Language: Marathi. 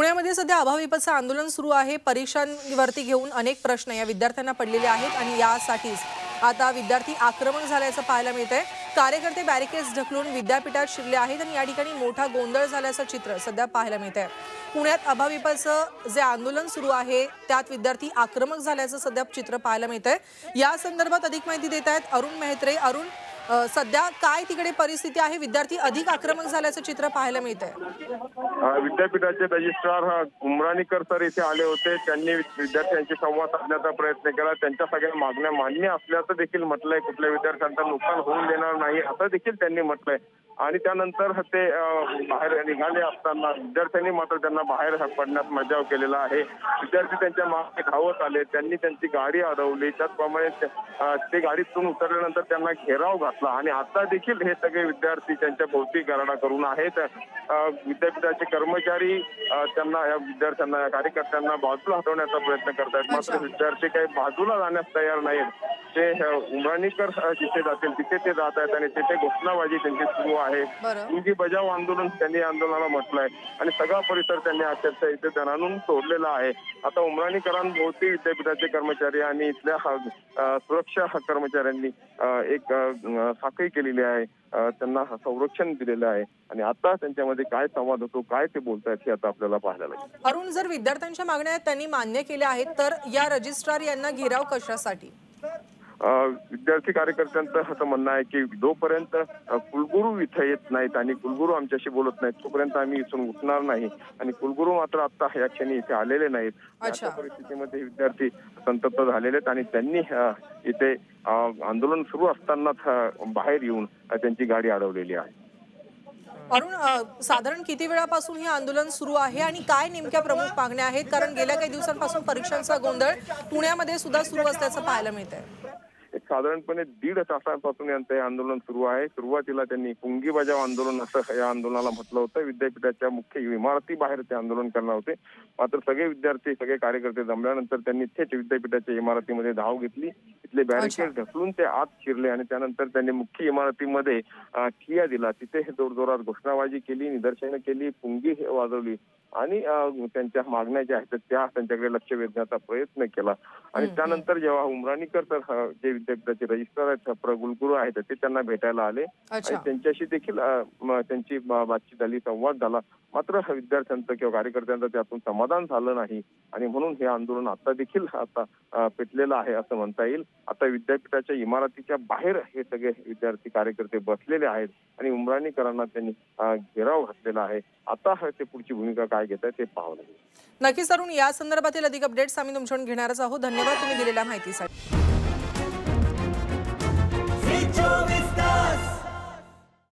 पुण्यामध्ये सध्या अभाविपचं आंदोलन सुरू आहे. परीक्षांवरती घेऊन अनेक प्रश्न या विद्यार्थ्यांना पडलेले आहेत आणि यासाठीच आता विद्यार्थी आक्रमक झाल्याचं पाहायला मिळत आहे कार्यकर्ते बॅरिकेड्स ढकलून विद्यापीठात शिरले आहेत आणि या ठिकाणी मोठा गोंधळ झाल्याचं चित्र सध्या पाहायला मिळत आहे पुण्यात अभाविपचं जे आंदोलन सुरू आहे त्यात विद्यार्थी आक्रमक झाल्याचं सध्या चित्र पाहायला मिळत आहे या संदर्भात अधिक माहिती देत आहेत अरुण मेहत्रे. अरुण सध्या काय तिकडे परिस्थिती आहे? विद्यार्थी अधिक आक्रमक झाल्याचं चित्र पाहायला मिळत आहे विद्यापीठाचे रजिस्ट्रार अ, उमराणीकर सर इथे आले होते. त्यांनी विद्यार्थ्यांशी संवाद साधण्याचा प्रयत्न केला. त्यांच्या सगळ्या मागण्या मान्य असल्याचं देखील म्हटलंय. कुठल्या विद्यार्थ्यांचं नुकसान होऊन देणार नाही असं देखील त्यांनी म्हटलंय. आणि त्यानंतर ते बाहेर निघाले असताना विद्यार्थ्यांनी मात्र त्यांना बाहेर पडण्यास मजाव केलेला आहे. विद्यार्थी त्यांच्या मागे धावत आले. त्यांनी त्यांची गाडी अडवली. त्याचप्रमाणे ते- गाडीतून उतरल्यानंतर त्यांना घेराव घातला. आणि आता देखील हे सगळे विद्यार्थी त्यांच्या भोवती गरडा करून आहेत. विद्यापीठाचे कर्मचारी त्यांना या विद्यार्थ्यांना या कार्यकर्त्यांना बाजूला हटवण्याचा प्रयत्न करतायत. मात्र. विद्यार्थी काही बाजूला जाण्यास तयार नाहीत. ते उमराणीकर जिथे जातील तिथे ते जात आहेत आणि तिथे घोषणाबाजी त्यांची सुरू आहे. मुलगी बजाव आंदोलन त्यांनी आंदोलनाला म्हटलंय आणि सगळा परिसर त्यांनी अक्षरशः इथे दणानून तोडलेला आहे. आता उमराणीकरांभोवती विद्यापीठाचे कर्मचारी आणि इथल्या सुरक्षा कर्मचाऱ्यांनी एक साखळी केलेली आहे. त्यांना संरक्षण दिलेलं आहे. आणि आता त्यांच्यामध्ये काय संवाद होतो काय ते बोलतायत हे आता आपल्याला पाहायला लागेल. अरुण जर विद्यार्थ्यांच्या मागण्या त्यांनी मान्य केल्या आहेत तर या रजिस्ट्रार यांना घेराव कशासाठी? विद्यार्थी कार्यकर्त्यांचं असं म्हणणं आहे की जोपर्यंत कुलगुरू इथं येत नाहीत आणि कुलगुरू आमच्याशी बोलत नाहीत तोपर्यंत आम्ही इथून उठणार नाही. आणि कुलगुरू मात्र आता या क्षणी इथे आलेले नाहीत. अशा परिस्थितीमध्ये विद्यार्थी संतप्त झालेले आहेत आणि त्यांनी इथे आंदोलन सुरू असतानाच बाहेर येऊन त्यांची गाडी अडवलेली आहे. अरुण साधारण किती वेळापासून हे आंदोलन सुरू आहे आणि काय नेमक्या प्रमुख मागण्या आहेत? कारण गेल्या काही दिवसांपासून परीक्षांचा गोंधळ पुण्यामध्ये सुद्धा सुरू असल्याचं पाहायला मिळत आहे एक साधारणपणे दीड तासांपासून यांचं हे आंदोलन सुरू आहे. सुरुवातीला त्यांनी पुंगी बजाव आंदोलन असं या आंदोलनाला म्हटलं होतं. विद्यापीठाच्या मुख्य इमारती बाहेर ते आंदोलन करणार होते. मात्र सगळे विद्यार्थी सगळे कार्यकर्ते जमल्यानंतर त्यांनी थेट विद्यापीठाच्या इमारतीमध्ये धाव घेतली. इथले बॅरिकेड ढकलून ते आत शिरले आणि त्यानंतर त्यांनी मुख्य इमारतीमध्ये ठिया दिला. तिथे जोरजोरात घोषणाबाजी केली निदर्शनं केली पुंगी वाजवली आणि त्यांच्या मागण्या ज्या आहेत त्या त्यांच्याकडे लक्ष वेधण्याचा प्रयत्न केला. आणि त्यानंतर जेव्हा उमराणीकर तर अं, जे विद्यापीठाचे रजिस्ट्रार आहेत प्र कुलगुरू आहेत ते त्यांना भेटायला आले. आणि त्यांच्याशी देखील त्यांची बातचीत झाली संवाद झाला. मात्र विद्यार्थ्यांचं किंवा कार्यकर्त्यांचं त्यातून समाधान झालं नाही. आणि म्हणून हे आंदोलन आता देखील आता पेटलेलं आहे असं म्हणता येईल. आता विद्यापीठाच्या इमारतीच्या बाहेर हे सगळे विद्यार्थी कार्यकर्ते बसलेले आहेत आणि उमराणीकरांना त्यांनी घेराव घातलेला आहे. आता ते पुढची भूमिका काय घेत आहे ते पाहावं लागेल नक्कीच अरुण या संदर्भातील अधिक अपडेट्स आम्ही तुमच्याकडून घेणारच आहोत. धन्यवाद तुम्ही दिलेल्या माहितीसाठी. rejoice.